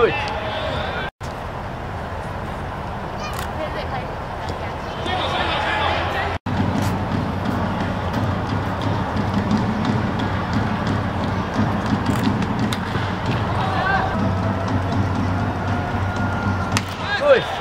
Gut. Gut.